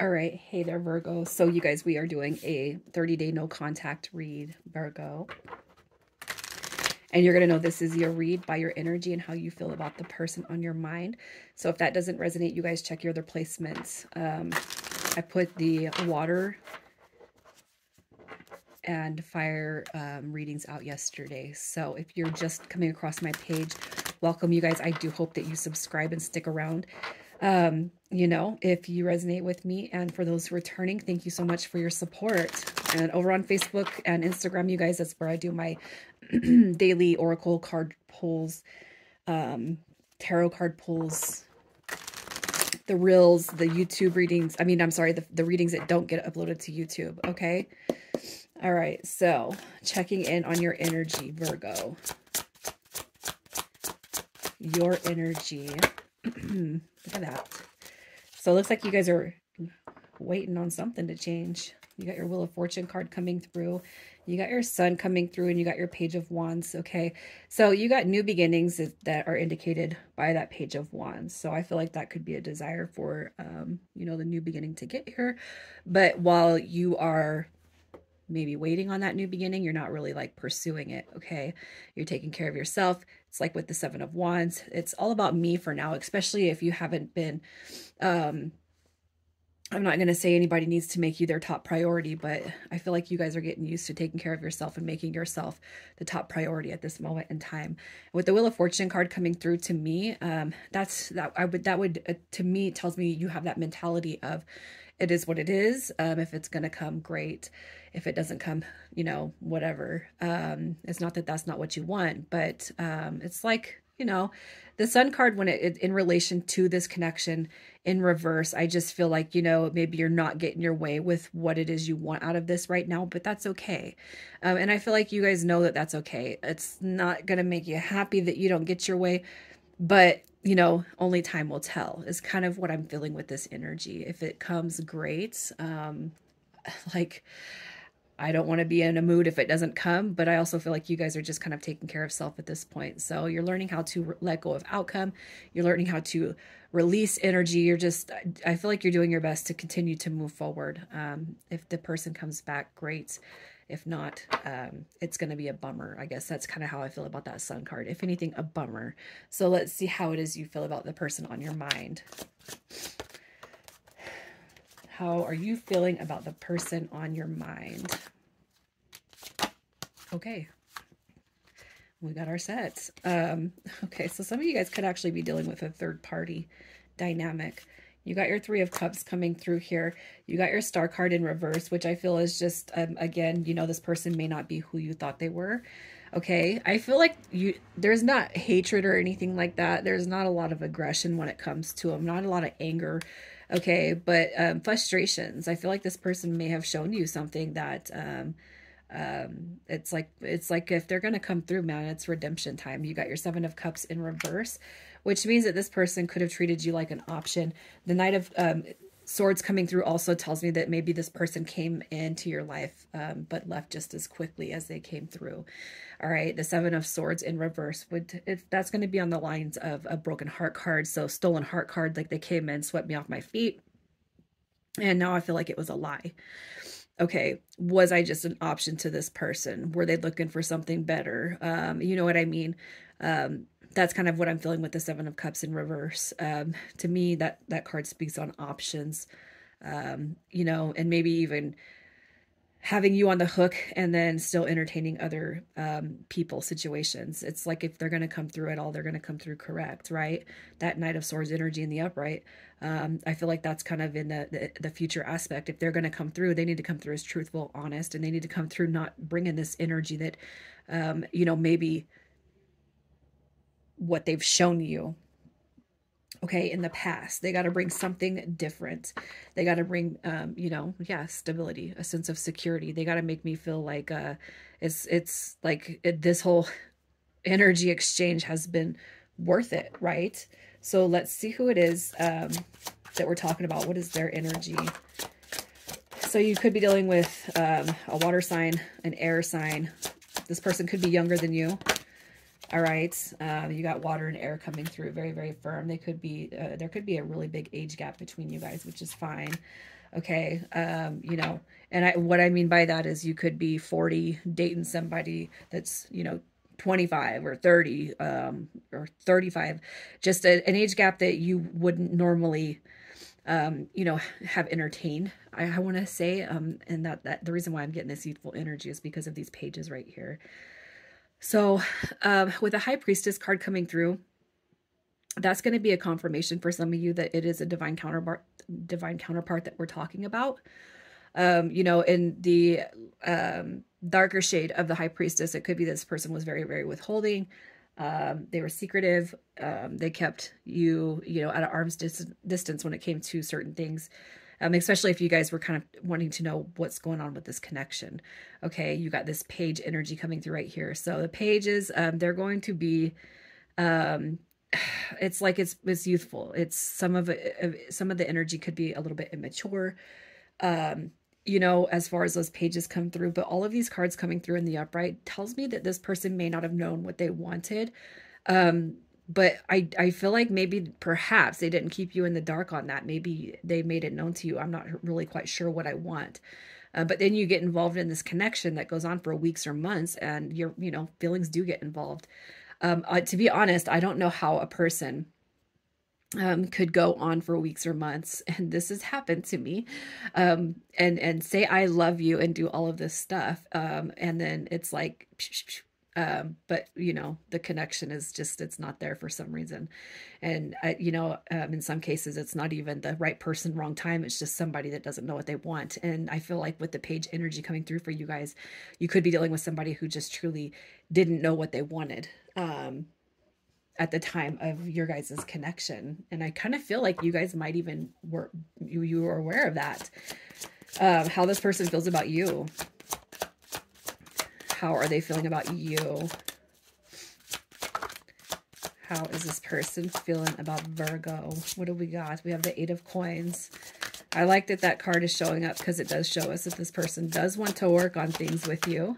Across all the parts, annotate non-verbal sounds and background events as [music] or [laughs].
All right. Hey there, Virgo. So you guys, we are doing a 30-day no contact read, Virgo. And you're going to know this is your read by your energy and how you feel about the person on your mind. So if that doesn't resonate, you guys check your other placements. Um, I put the water and fire um, readings out yesterday. So if you're just coming across my page, welcome you guys. I do hope that you subscribe and stick around. Um, you know, if you resonate with me and for those returning, thank you so much for your support. And over on Facebook and Instagram, you guys, that's where I do my [clears throat] daily Oracle card pulls, um, tarot card pulls, the reels, the YouTube readings. I mean, I'm sorry, the, the readings that don't get uploaded to YouTube. Okay. All right. So checking in on your energy, Virgo. Your energy. [clears throat] Look at that. So it looks like you guys are waiting on something to change. You got your Wheel of Fortune card coming through. You got your Sun coming through and you got your Page of Wands. Okay. So you got new beginnings that are indicated by that Page of Wands. So I feel like that could be a desire for, um, you know, the new beginning to get here. But while you are maybe waiting on that new beginning, you're not really like pursuing it. Okay. You're taking care of yourself. It's like with the Seven of Wands. It's all about me for now, especially if you haven't been, um, I'm not going to say anybody needs to make you their top priority, but I feel like you guys are getting used to taking care of yourself and making yourself the top priority at this moment in time. With the Wheel of Fortune card coming through to me, um, that's that I would that would uh, to me tells me you have that mentality of it is what it is. Um, if it's going to come, great. If it doesn't come, you know, whatever. Um, it's not that that's not what you want, but um, it's like you know, the sun card when it, in relation to this connection in reverse, I just feel like, you know, maybe you're not getting your way with what it is you want out of this right now, but that's okay. Um, and I feel like you guys know that that's okay. It's not going to make you happy that you don't get your way, but you know, only time will tell is kind of what I'm feeling with this energy. If it comes great, um, [sighs] like, I don't want to be in a mood if it doesn't come, but I also feel like you guys are just kind of taking care of self at this point. So you're learning how to let go of outcome. You're learning how to release energy. You're just, I feel like you're doing your best to continue to move forward. Um, if the person comes back, great. If not, um, it's going to be a bummer. I guess that's kind of how I feel about that sun card. If anything, a bummer. So let's see how it is you feel about the person on your mind. How are you feeling about the person on your mind? Okay. We got our sets. Um, [laughs] okay, so some of you guys could actually be dealing with a third party dynamic. You got your Three of Cups coming through here. You got your Star card in reverse, which I feel is just, um, again, you know, this person may not be who you thought they were. Okay, I feel like you there's not hatred or anything like that. There's not a lot of aggression when it comes to them, not a lot of anger okay but um, frustrations. I feel like this person may have shown you something that um, um, it's like it's like if they're gonna come through man it's redemption time. You got your seven of cups in reverse which means that this person could have treated you like an option. The knight of um, swords coming through also tells me that maybe this person came into your life um, but left just as quickly as they came through. All right the seven of swords in reverse would that's going to be on the lines of a broken heart card so stolen heart card like they came in swept me off my feet. And now i feel like it was a lie. Okay was i just an option to this person? Were they looking for something better? Um you know what i mean? Um that's kind of what I'm feeling with the Seven of Cups in reverse. Um, to me, that that card speaks on options, um, you know, and maybe even having you on the hook and then still entertaining other um, people situations. It's like if they're going to come through at all, they're going to come through correct, right? That Knight of Swords energy in the upright. Um, I feel like that's kind of in the, the, the future aspect. If they're going to come through, they need to come through as truthful, honest, and they need to come through not bringing this energy that, um, you know, maybe what they've shown you okay in the past. They got to bring something different. They got to bring um you know yeah stability a sense of security. They got to make me feel like uh it's it's like it, this whole [laughs] energy exchange has been worth it right? So let's see who it is um that we're talking about. What is their energy? So you could be dealing with um a water sign an air sign. This person could be younger than you All right. Um, you got water and air coming through. Very, very firm. They could be, uh, there could be a really big age gap between you guys, which is fine. Okay. Um, you know, and I, what I mean by that is you could be 40 dating somebody that's, you know, 25 or 30 um, or 35, just a, an age gap that you wouldn't normally, um, you know, have entertained. I, I want to say, um, and that, that the reason why I'm getting this youthful energy is because of these pages right here. So um, with a high priestess card coming through, that's going to be a confirmation for some of you that it is a divine counterpart, divine counterpart that we're talking about. Um, you know, in the um, darker shade of the high priestess, it could be this person was very, very withholding. Um, they were secretive. Um, they kept you, you know, at an arm's dis distance when it came to certain things. Um, especially if you guys were kind of wanting to know what's going on with this connection. Okay, you got this page energy coming through right here. So the pages, um, they're going to be, um, [sighs] it's like it's it's youthful. It's some of it, some of the energy could be a little bit immature. Um, you know, as far as those pages come through, but all of these cards coming through in the upright tells me that this person may not have known what they wanted. Um, but I, I feel like maybe perhaps they didn't keep you in the dark on that. Maybe they made it known to you. I'm not really quite sure what I want. Uh, but then you get involved in this connection that goes on for weeks or months and your, you know, feelings do get involved. Um, uh, to be honest, I don't know how a person um, could go on for weeks or months, [laughs] and this has happened to me, um, and and say I love you and do all of this stuff, um, and then it's like, um, but you know the connection is just it's not there for some reason, and uh, you know um, in some cases it's not even the right person, wrong time. It's just somebody that doesn't know what they want, and I feel like with the page energy coming through for you guys, you could be dealing with somebody who just truly didn't know what they wanted. Um, at the time of your guys' connection. And I kind of feel like you guys might even were you you were aware of that. Um, how this person feels about you. How are they feeling about you? How is this person feeling about Virgo? What do we got? We have the Eight of Coins. I like that that card is showing up because it does show us that this person does want to work on things with you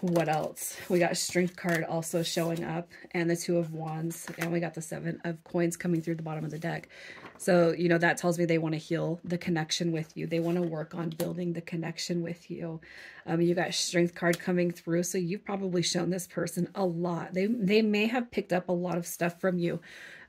what else? We got strength card also showing up and the two of wands and we got the seven of coins coming through the bottom of the deck. So, you know, that tells me they want to heal the connection with you. They want to work on building the connection with you. Um, you got strength card coming through. So you've probably shown this person a lot. They, they may have picked up a lot of stuff from you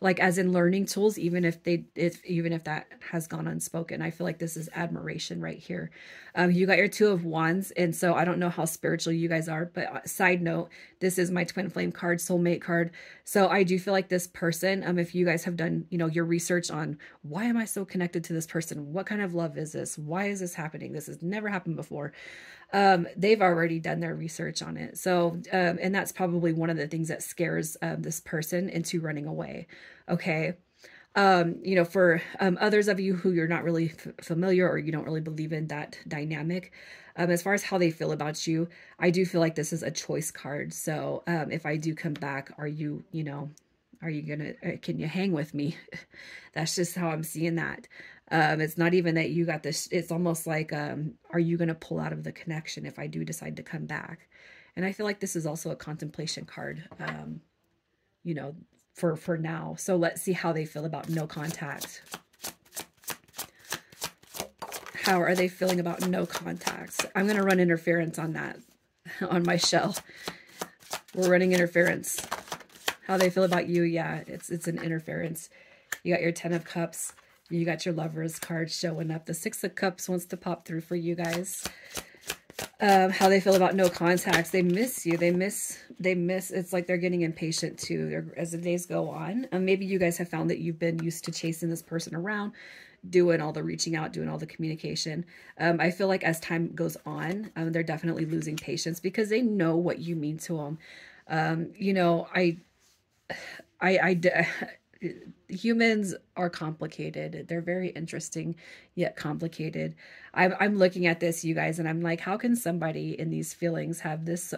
like as in learning tools, even if they, if even if that has gone unspoken. I feel like this is admiration right here. Um, you got your two of wands. And so I don't know how spiritual you guys are, but uh, side note, this is my twin flame card, soulmate card. So I do feel like this person, um, if you guys have done, you know, your research on why am I so connected to this person? What kind of love is this? Why is this happening? This has never happened before um, they've already done their research on it. So, um, and that's probably one of the things that scares um, this person into running away. Okay. Um, you know, for um, others of you who you're not really familiar or you don't really believe in that dynamic, um, as far as how they feel about you, I do feel like this is a choice card. So um, if I do come back, are you, you know, are you gonna, uh, can you hang with me? [laughs] That's just how I'm seeing that. Um, it's not even that you got this. It's almost like, um, are you to pull out of the connection if I do decide to come back? And I feel like this is also a contemplation card, um, you know, for, for now. So let's see how they feel about no contact. How are they feeling about no contacts? I'm going to run interference on that, [laughs] on my shell. We're running interference. How they feel about you, yeah, it's it's an interference. You got your Ten of Cups. You got your lovers card showing up. The Six of Cups wants to pop through for you guys. Um, how they feel about no contacts. They miss you. They miss, they miss, it's like they're getting impatient too they're, as the days go on. Um, maybe you guys have found that you've been used to chasing this person around, doing all the reaching out, doing all the communication. Um, I feel like as time goes on, um, they're definitely losing patience because they know what you mean to them. Um, you know, I, I, I, [sighs] humans are complicated. They're very interesting yet complicated. I'm, I'm looking at this, you guys, and I'm like, how can somebody in these feelings have this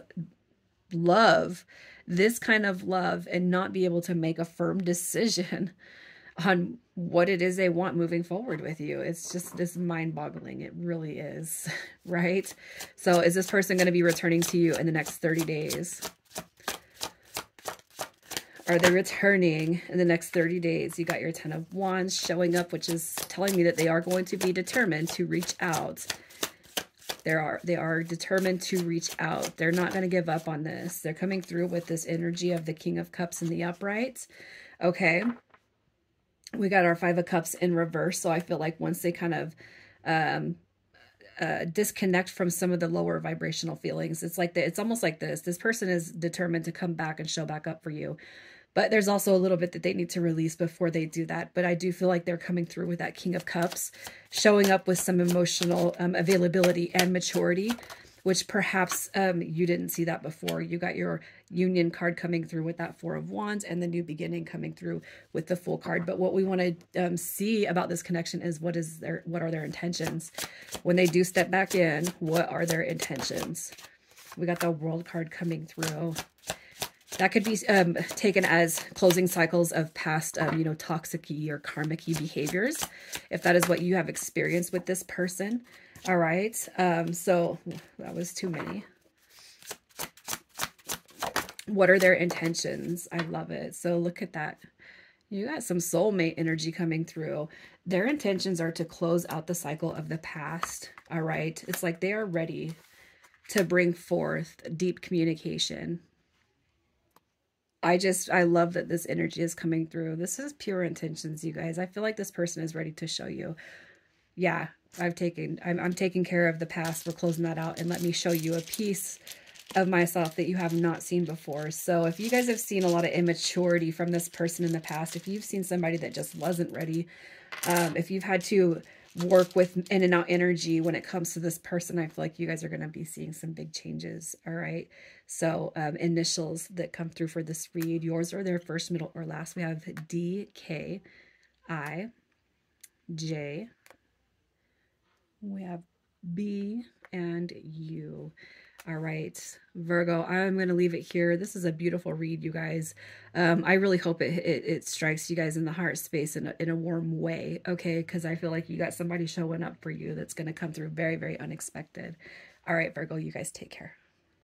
love, this kind of love, and not be able to make a firm decision [laughs] on what it is they want moving forward with you? It's just this mind boggling. It really is, [laughs] right? So is this person going to be returning to you in the next 30 days? Are they returning in the next 30 days? You got your Ten of Wands showing up, which is telling me that they are going to be determined to reach out. They are, they are determined to reach out. They're not going to give up on this. They're coming through with this energy of the King of Cups in the upright. Okay. We got our Five of Cups in reverse. So I feel like once they kind of um, uh, disconnect from some of the lower vibrational feelings. It's like the, it's almost like this. This person is determined to come back and show back up for you. But there's also a little bit that they need to release before they do that. But I do feel like they're coming through with that King of Cups, showing up with some emotional um, availability and maturity which perhaps um, you didn't see that before. You got your union card coming through with that four of wands and the new beginning coming through with the Fool card. But what we want to um, see about this connection is what is their, what are their intentions? When they do step back in, what are their intentions? We got the world card coming through. That could be um, taken as closing cycles of past, um, you know, toxic or karmic behaviors. If that is what you have experienced with this person, all right. Um, so that was too many. What are their intentions? I love it. So look at that. You got some soulmate energy coming through. Their intentions are to close out the cycle of the past. All right. It's like they are ready to bring forth deep communication. I just, I love that this energy is coming through. This is pure intentions, you guys. I feel like this person is ready to show you. Yeah, I've taken, I'm, I'm taking care of the past. We're closing that out and let me show you a piece of myself that you have not seen before. So if you guys have seen a lot of immaturity from this person in the past, if you've seen somebody that just wasn't ready, um, if you've had to work with in and out energy when it comes to this person, I feel like you guys are going to be seeing some big changes. All right. So um, initials that come through for this read, yours or their first, middle, or last. We have D, K, I, J, we have B and U. All right, Virgo, I'm going to leave it here. This is a beautiful read, you guys. Um, I really hope it, it, it strikes you guys in the heart space in a, in a warm way, okay? Because I feel like you got somebody showing up for you that's going to come through very, very unexpected. All right, Virgo, you guys take care.